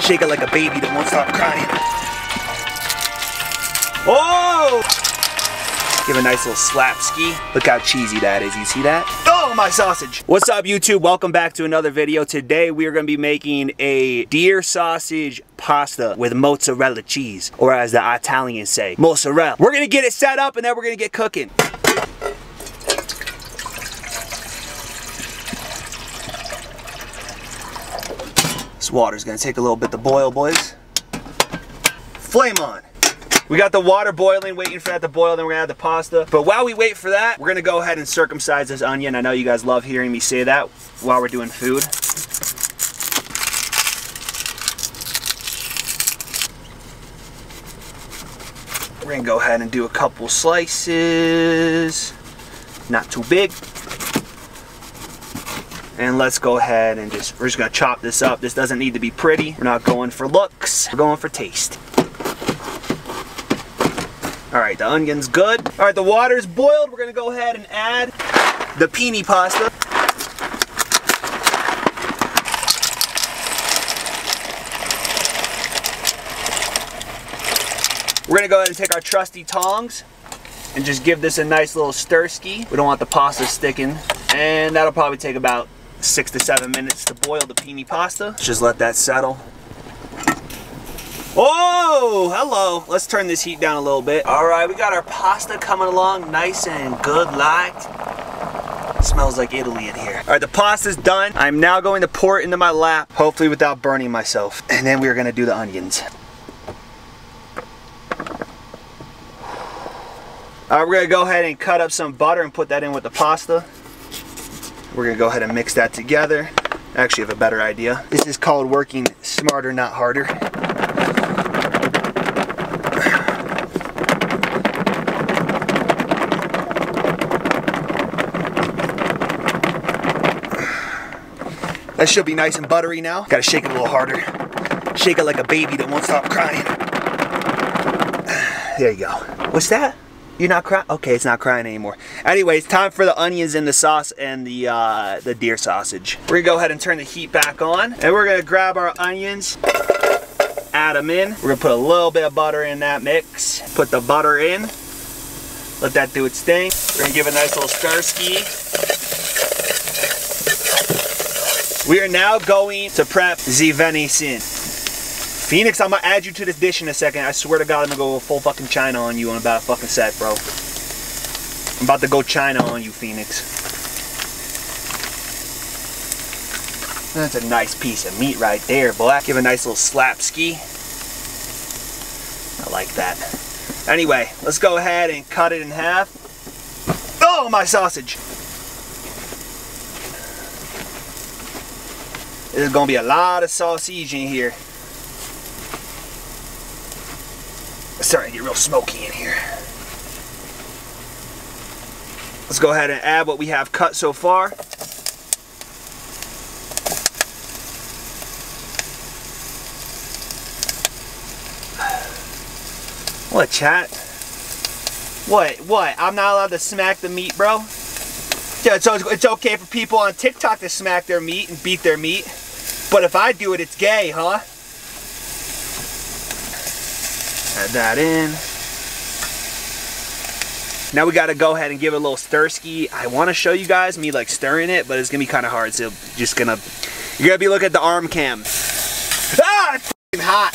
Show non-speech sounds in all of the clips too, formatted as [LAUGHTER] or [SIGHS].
Shake it like a baby that won't stop crying. Oh! Give a nice little slap ski. Look how cheesy that is. You see that? Oh, my sausage. What's up, YouTube? Welcome back to another video. Today, we are going to be making a deer sausage pasta with mozzarella cheese, or as the Italians say, mozzarella. We're going to get it set up, and then we're going to get cooking. This water's going to take a little bit to boil, boys. Flame on. We got the water boiling, waiting for that to boil, then we're gonna add the pasta. But while we wait for that, we're gonna go ahead and circumcise this onion. I know you guys love hearing me say that while we're doing food. We're gonna go ahead and do a couple slices. Not too big. And let's go ahead and just, we're just gonna chop this up. This doesn't need to be pretty. We're not going for looks, we're going for taste. All right, the onion's good. All right, the water's boiled. We're gonna go ahead and add the penne pasta. We're gonna go ahead and take our trusty tongs and just give this a nice little stir ski. We don't want the pasta sticking. And that'll probably take about six to seven minutes to boil the penne pasta. Just let that settle. Oh, hello. Let's turn this heat down a little bit. All right, we got our pasta coming along nice and good light. Smells like Italy in here. All right, the pasta's done. I'm now going to pour it into my lap, hopefully without burning myself. And then we're gonna do the onions. All right, we're gonna go ahead and cut up some butter and put that in with the pasta. We're gonna go ahead and mix that together. I actually have a better idea. This is called working smarter, not harder. That should be nice and buttery now. Gotta shake it a little harder. Shake it like a baby that won't stop crying. [SIGHS] There you go. What's that? You're not crying? Okay, it's not crying anymore. Anyways, time for the onions in the sauce and the uh, the deer sausage. We're gonna go ahead and turn the heat back on. And we're gonna grab our onions, add them in. We're gonna put a little bit of butter in that mix. Put the butter in. Let that do its thing. We're gonna give it a nice little stir ski. We are now going to prep the venison. Phoenix, I'm gonna add you to this dish in a second. I swear to God, I'm gonna go full fucking China on you on about a fucking set, bro. I'm about to go China on you, Phoenix. That's a nice piece of meat right there, boy. Give a nice little slap ski. I like that. Anyway, let's go ahead and cut it in half. Oh, my sausage. There's gonna be a lot of sausage in here. It's starting to get real smoky in here. Let's go ahead and add what we have cut so far. What, chat? What? What? I'm not allowed to smack the meat, bro? Yeah, so it's okay for people on TikTok to smack their meat and beat their meat. But if I do it, it's gay, huh? Add that in. Now we gotta go ahead and give it a little stir ski. I wanna show you guys me like stirring it, but it's gonna be kinda hard, so just gonna, you're gonna be looking at the arm cam. Ah, it's hot.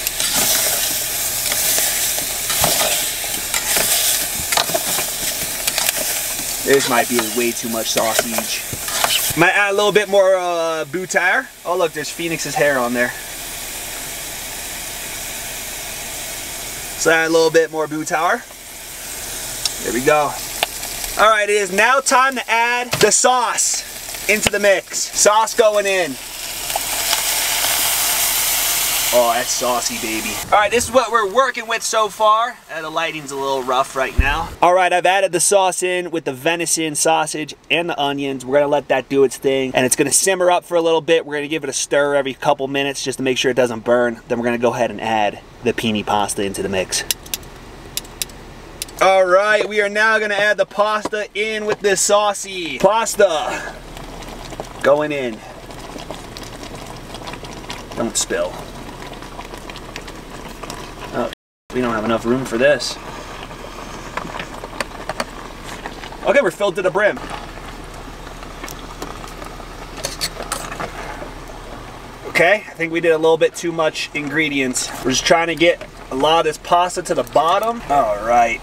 This might be way too much sausage. Might add a little bit more uh, butar. Oh look, there's Phoenix's hair on there. So add a little bit more butar. There we go. All right, it is now time to add the sauce into the mix. Sauce going in. Oh, that's saucy, baby. All right, this is what we're working with so far. Uh, the lighting's a little rough right now. All right, I've added the sauce in with the venison sausage and the onions. We're gonna let that do its thing, and it's gonna simmer up for a little bit. We're gonna give it a stir every couple minutes just to make sure it doesn't burn. Then we're gonna go ahead and add the penne pasta into the mix. All right, we are now gonna add the pasta in with this saucy pasta. Going in. Don't spill. We don't have enough room for this. Okay, we're filled to the brim. Okay, I think we did a little bit too much ingredients. We're just trying to get a lot of this pasta to the bottom. All right.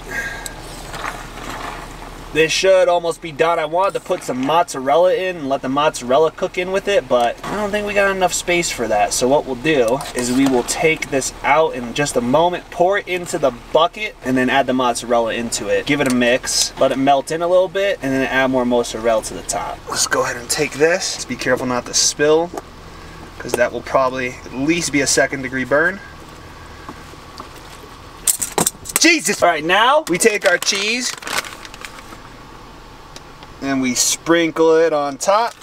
This should almost be done. I wanted to put some mozzarella in and let the mozzarella cook in with it, but I don't think we got enough space for that. So what we'll do is we will take this out in just a moment, pour it into the bucket, and then add the mozzarella into it. Give it a mix, let it melt in a little bit, and then add more mozzarella to the top. Let's go ahead and take this. Let's be careful not to spill, because that will probably at least be a second degree burn. Jesus! All right, now we take our cheese and we sprinkle it on top.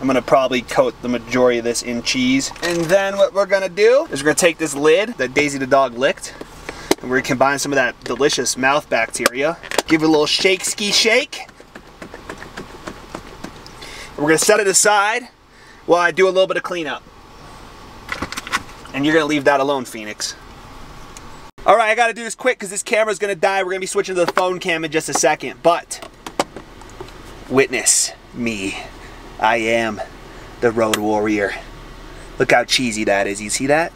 I'm gonna probably coat the majority of this in cheese. And then what we're gonna do is we're gonna take this lid that Daisy the dog licked, and we're gonna combine some of that delicious mouth bacteria. Give it a little shake ski shake. We're gonna set it aside while I do a little bit of cleanup. And you're gonna leave that alone, Phoenix. All right, I gotta do this quick because this camera's gonna die. We're gonna be switching to the phone cam in just a second, but witness me. I am the road warrior. Look how cheesy that is. You see that?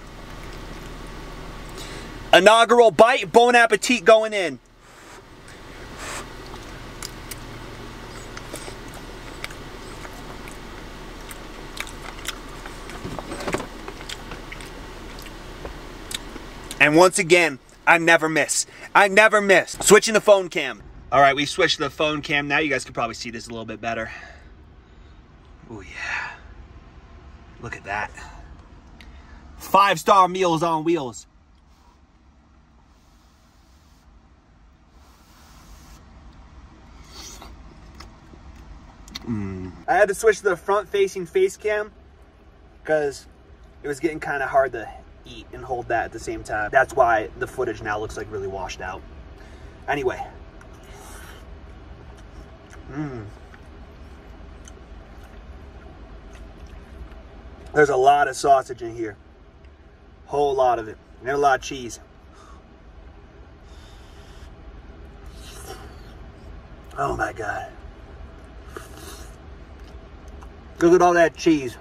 Inaugural bite, bon appetit going in. And once again, I never miss. I never miss. Switching the phone cam. All right, we switched the phone cam. Now you guys can probably see this a little bit better. Oh yeah. Look at that. Five star meals on wheels. Mm. I had to switch to the front facing face cam because it was getting kind of hard to eat and hold that at the same time. That's why the footage now looks like really washed out. Anyway. Mmm. There's a lot of sausage in here. Whole lot of it. And a lot of cheese. Oh my God. Look at all that cheese.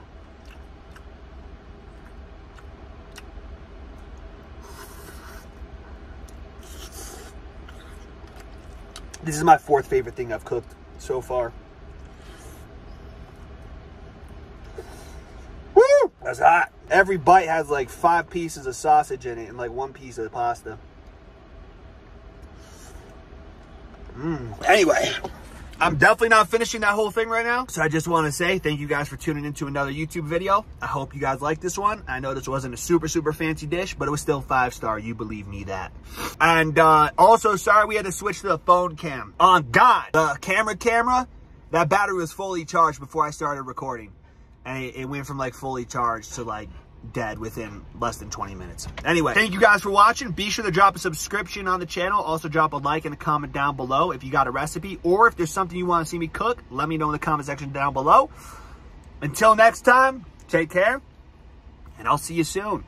This is my fourth favorite thing I've cooked so far. Woo! That's hot. Every bite has like five pieces of sausage in it and like one piece of pasta. Mmm. Anyway, I'm definitely not finishing that whole thing right now. So I just want to say thank you guys for tuning into another YouTube video. I hope you guys like this one. I know this wasn't a super, super fancy dish, but it was still five star. You believe me that. And uh, also, sorry we had to switch to the phone cam. On God, the camera camera, that battery was fully charged before I started recording. And it, it went from like fully charged to like dead within less than 20 minutes. Anyway, thank you guys for watching. Be sure to drop a subscription on the channel. Also drop a like and a comment down below if you got a recipe or if there's something you want to see me cook, let me know in the comment section down below. Until next time, take care and I'll see you soon.